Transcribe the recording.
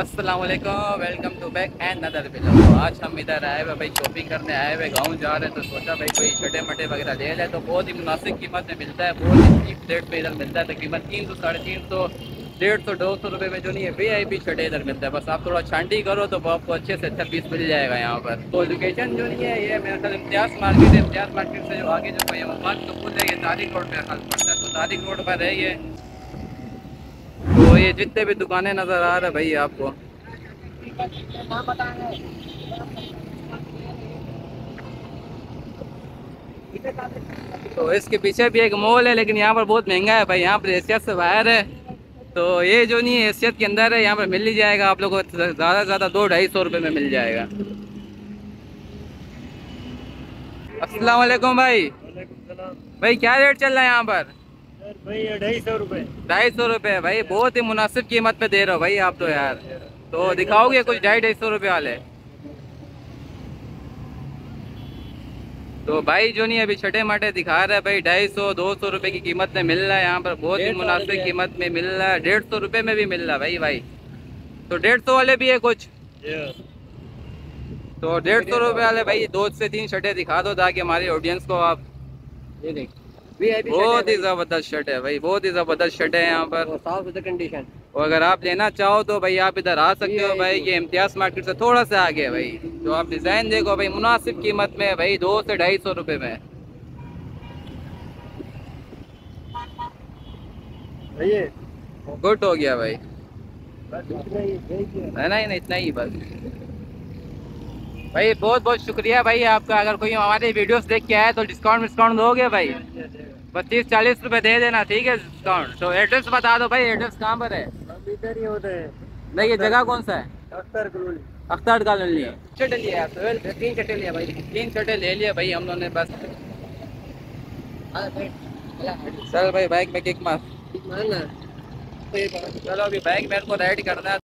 अस्सलाम वालेकुम welcome to back and another video आज हम इधर आए हुए, भाई शॉपिंग करने आए हुए, गाँव जा रहे हैं तो सोचा भाई कोई छोटे मटे वगैरह ले लें तो बहुत ही मुनासिब कीमत में मिलता है, बहुत ही चीप रेट पे इधर मिलता है तकरीबन तीन सौ, साढ़े तीन सौ, डेढ़ सौ, दो सौ रुपये में जो नहीं है वी आई पी छठे इधर मिलता है। बस आप थोड़ा छांटी करो तो आपको अच्छे से अच्छा पीस मिल जाएगा यहाँ पर। तो लोकेशन जो नहीं है, ये मेरे ख्याल इम्तियाज़ मार्केट है। इम्तियाज़ मार्केट से जो आगे जो कोई मकान तो खुद है ये तारिक रोड पे ख्याल पड़ता है। तो तारिक रोड पर है ये तो ये जितने भी दुकानें नज़र आ रहे हैं भाई आपको। तो इसके पीछे भी एक मॉल है, लेकिन यहाँ पर बहुत महँगा है भाई। यहाँ पर हैसियत से बाहर है। तो ये जो नहीं है, हैसियत के अंदर है, यहाँ पर मिल ही जाएगा। आप लोगों को ज़्यादा से ज़्यादा दो ढाई सौ रुपये में मिल जाएगा। अस्सलाम वालेकुम भाई। भाई, क्या रेट चल रहा है यहाँ पर? भाई ढाई सौ रुपये ढाई सौ भाई बहुत ही मुनासिब कीमत पे दे रहे हो भाई आप तो यार। तो दिखाओगे कुछ ढाई ढाई सौ रुपये वाले? तो भाई जो नहीं अभी छठे माटे दिखा रहा है भाई ढाई सौ दो सौ रुपये की कीमत में मिल रहा है यहाँ पर। बहुत ही मुनासिब कीमत में मिल रहा है डेढ़ सौ रुपये में भी मिल रहा है भाई भाई। तो डेढ़ सौ वाले भी है कुछ? तो डेढ़ सौ रुपये वाले भाई दो से तीन छठे दिखा दो ताकि हमारे ऑडियंस को आप ये देख। वीआईपी बहुत ही ज़बरदस्त शर्ट है भाई बहुत ही ज़बरदस्त शर्ट है यहाँ पर। साफ़ सुथरा कंडीशन और अगर आप लेना चाहो तो भाई आप इधर आ सकते हो भाई ये इम्तियाज़ मार्केट से थोड़ा सा आगे है भाई। जो आप डिज़ाइन देखो भाई मुनासिब कीमत में भाई दो से ढाई सौ रुपये में गुड हो गया भाई। बस इतना है ना नहीं इतना ही बस। भाई बहुत बहुत शुक्रिया भाई आपका। अगर कोई हमारे वीडियोस देख के आए तो डिस्काउंट विस्काउंट दोगे भाई? बस तीस चालीस रुपए दे देना ठीक है डिस्काउंट तो एड्रेस बता दो भाई एड्रेस कहाँ पर है? इधर ही होते हैं नहीं ये जगह कौन सा है? Akhtar colony. Akhtar colony. Shirt लिया तो तीन चटे लिया भाई। तीन शर्टें ले लिया भाई हम लोगों ने बस। चल भाई बाइक में किक मार। चलो अभी बाइक मेरे को राइड करना है